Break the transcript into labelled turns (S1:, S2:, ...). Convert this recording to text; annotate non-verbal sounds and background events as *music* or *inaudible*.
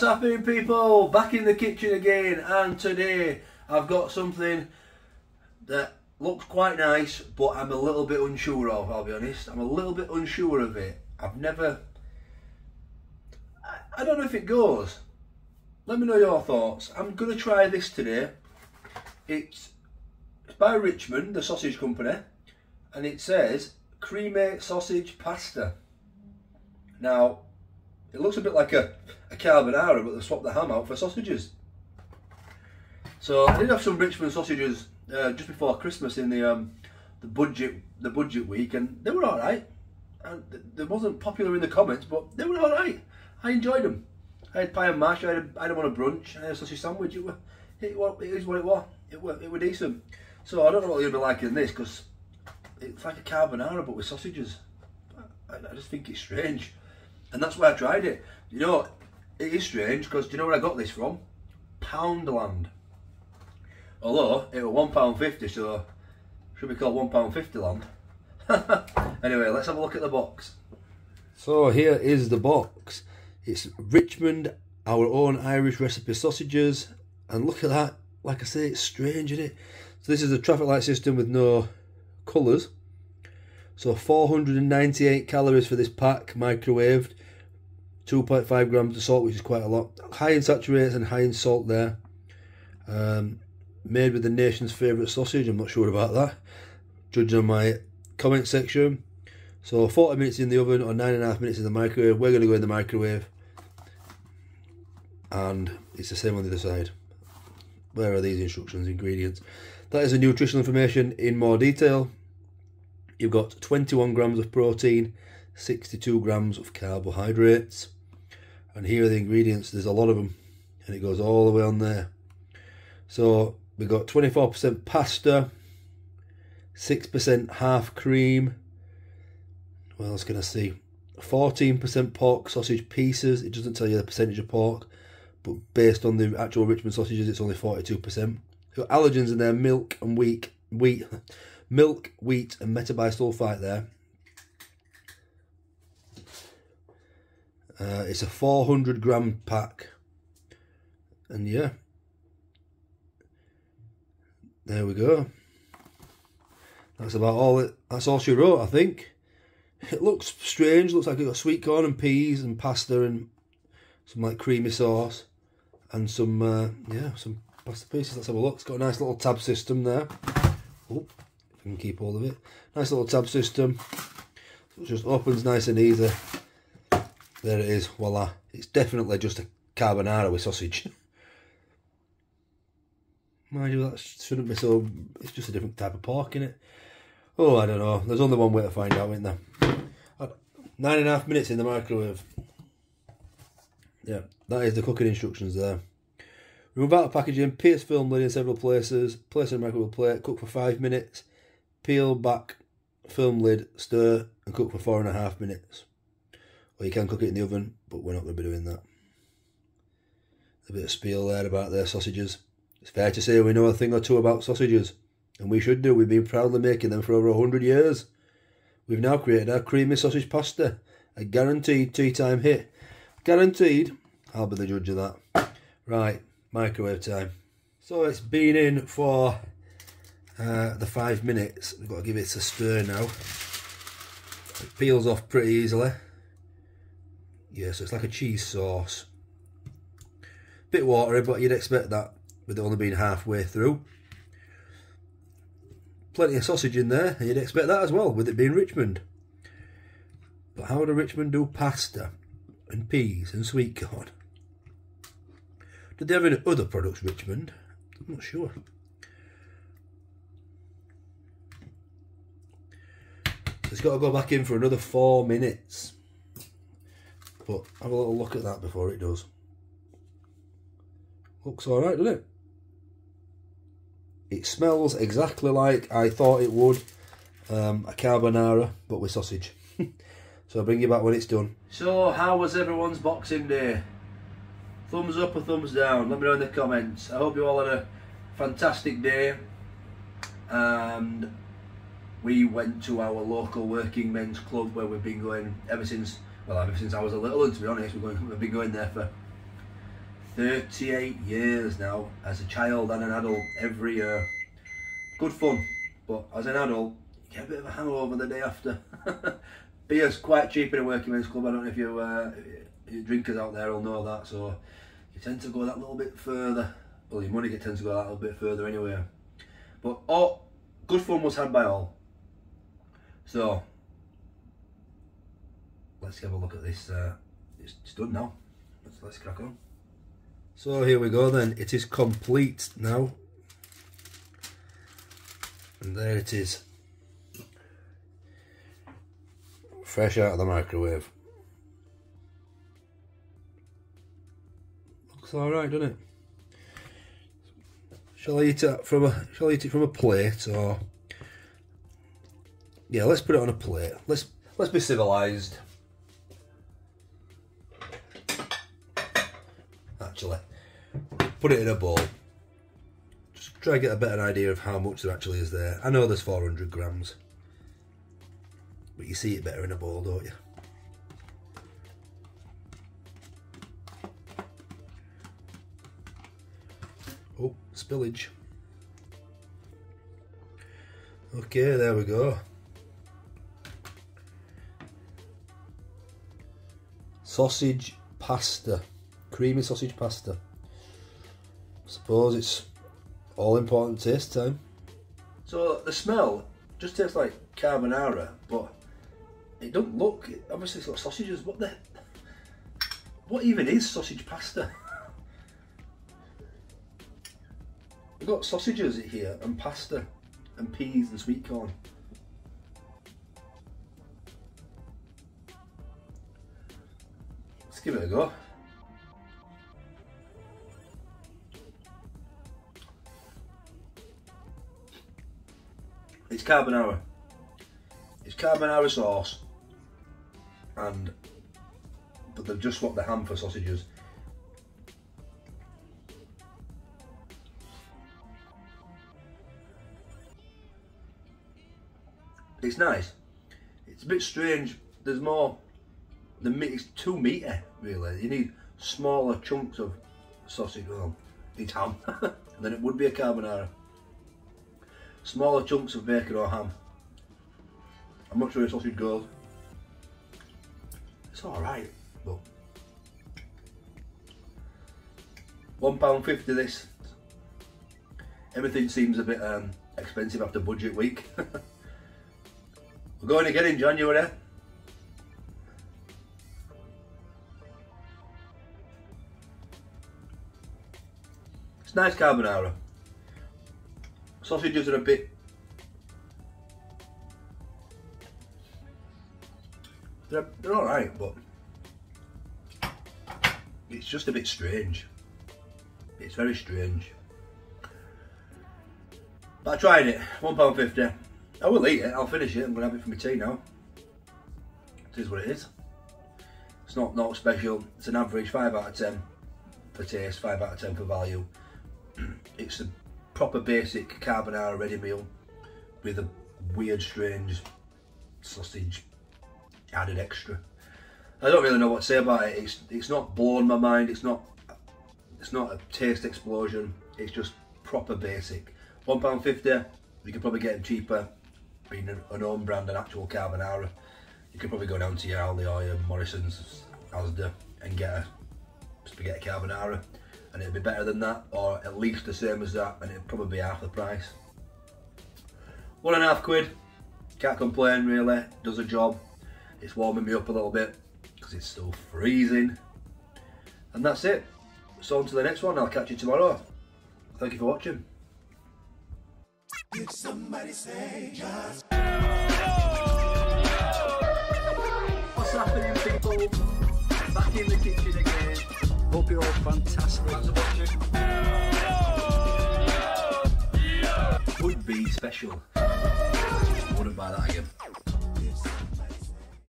S1: What's happening people? Back in the kitchen again and today I've got something that looks quite nice but I'm a little bit unsure of I'll be honest. I'm a little bit unsure of it. I've never... I, I don't know if it goes. Let me know your thoughts. I'm going to try this today. It's, it's by Richmond, the sausage company and it says creamy sausage pasta. Now it looks a bit like a, a carbonara, but they swapped the ham out for sausages. So I did have some Richmond sausages uh, just before Christmas in the um, the budget the budget week, and they were all right. And they wasn't popular in the comments, but they were all right. I enjoyed them. I had pie and mash. I had, I had them on a brunch. I had a sausage sandwich. It, were, it, it is what it was. It were, it were decent. So I don't know what you'll be like in this because it's like a carbonara but with sausages. I, I just think it's strange and that's why I tried it. You know, it is strange because do you know where I got this from? Poundland. Although it was one pound fifty, so should be called one pound fifty land. *laughs* anyway, let's have a look at the box. So here is the box. It's Richmond, our own Irish recipe sausages, and look at that. Like I say, it's strange, isn't it? So this is a traffic light system with no colours. So 498 calories for this pack, microwaved. 2.5 grams of salt, which is quite a lot. High in saturates and high in salt there. Um, made with the nation's favourite sausage, I'm not sure about that. Judging on my comment section. So 40 minutes in the oven or 9.5 minutes in the microwave. We're going to go in the microwave. And it's the same on the other side. Where are these instructions, ingredients? That is the nutritional information in more detail. You've got 21 grams of protein, 62 grams of carbohydrates. And here are the ingredients. There's a lot of them. And it goes all the way on there. So we've got 24% pasta, 6% half cream. What else can I see? 14% pork sausage pieces. It doesn't tell you the percentage of pork. But based on the actual Richmond sausages, it's only 42%. Got allergens in there, milk and wheat, wheat, milk, wheat, and metabisulfite there. Uh, it's a 400 gram pack, and yeah, there we go. That's about all it. That's all she wrote, I think. It looks strange. Looks like it got sweet corn and peas and pasta and some like creamy sauce and some uh, yeah some pasta pieces. Let's have a look. It's got a nice little tab system there. Oh, I can keep all of it. Nice little tab system. So it just opens nice and easy. There it is, voila. It's definitely just a carbonara with sausage. Mind you, that shouldn't be so... It's just a different type of pork in it. Oh, I don't know. There's only one way to find out, isn't there? Nine and a half minutes in the microwave. Yeah, that is the cooking instructions there. Remove out of packaging, pierce film lid in several places, place in microwave plate, cook for five minutes, peel back film lid, stir, and cook for four and a half minutes. Or you can cook it in the oven, but we're not going to be doing that. A bit of spiel there about their sausages. It's fair to say we know a thing or two about sausages, and we should do. We've been proudly making them for over a hundred years. We've now created our creamy sausage pasta, a guaranteed tea time hit. Guaranteed. I'll be the judge of that. Right, microwave time. So it's been in for uh, the five minutes. We've got to give it a stir now. It peels off pretty easily. Yeah, so it's like a cheese sauce. Bit watery, but you'd expect that with it only being halfway through. Plenty of sausage in there, and you'd expect that as well, with it being Richmond. But how do Richmond do pasta and peas and sweet corn? Did they have any other products, Richmond? I'm not sure. It's got to go back in for another four minutes. But have a little look at that before it does. Looks alright, doesn't it? It smells exactly like I thought it would. Um, a carbonara, but with sausage. *laughs* so I'll bring you back when it's done. So, how was everyone's Boxing Day? Thumbs up or thumbs down? Let me know in the comments. I hope you all had a fantastic day. And we went to our local working men's club where we've been going ever since well, ever since I was a little one, to be honest, we're going, we've been going there for 38 years now as a child and an adult every year. Good fun, but as an adult, you get a bit of a hangover the day after. *laughs* Beer's quite cheap in a working men's club. I don't know if you, uh, you drinkers out there will know that. So you tend to go that little bit further. Well, your money tends to go that little bit further anyway. But oh, good fun was had by all. So let's have a look at this. Uh, it's, done now. Let's, let's crack on. So here we go then. It is complete now. And there it is. Fresh out of the microwave. Looks alright, doesn't it? Shall I eat it from a shall I eat it from a plate or Yeah, let's put it on a plate. Let's let's be civilized. Actually. Put it in a bowl. Just try to get a better idea of how much there actually is there. I know there's 400 grams. But you see it better in a bowl, don't you? Oh, spillage. Okay, there we go. Sausage pasta. Creamy sausage pasta. Suppose it's all important taste time. So the smell just tastes like carbonara, but it don't look, obviously it's got sausages, what the, what even is sausage pasta? We've got sausages here and pasta and peas and sweet corn. Let's give it a go. It's carbonara. It's carbonara sauce and but they've just swapped the ham for sausages. It's nice. It's a bit strange. There's more. The meat is too meaty, really. You need smaller chunks of sausage. Well, it's ham, *laughs* then it would be a carbonara. Smaller chunks of bacon or ham. I'm not sure if sausage goes. It's alright, but one pound fifty this. Everything seems a bit um, expensive after budget week. *laughs* We're going again in January. It's nice carbonara. Sausages are a bit they're, they're all right, but it's just a bit strange. It's very strange. But I tried it, £1.50. I will eat it, I'll finish it, I'm to have it for my tea now. It is what it is. It's not, not special, it's an average 5 out of 10 for taste, 5 out of 10 for value. It's a proper basic carbonara ready meal with a weird strange sausage added extra. I don't really know what to say about it. It's it's not blown my mind. It's not it's not a taste explosion. It's just proper basic. One pound fifty. You could probably get them cheaper. Being an own brand, an actual carbonara, you could probably go down to your Aldi or your Morrison's, Asda, and get a spaghetti carbonara, and it'd be better than that, or at least the same as that, and it'd probably be half the price. One and a half quid. Can't complain really. Does a job. It's warming me up a little bit because it's still freezing. And that's it. So on to the next one. I'll catch you tomorrow. Thank you for watching. Did somebody say just What's happening people? Back in the kitchen again. Hope you're all fantastic. Would be special. Wouldn't buy that again.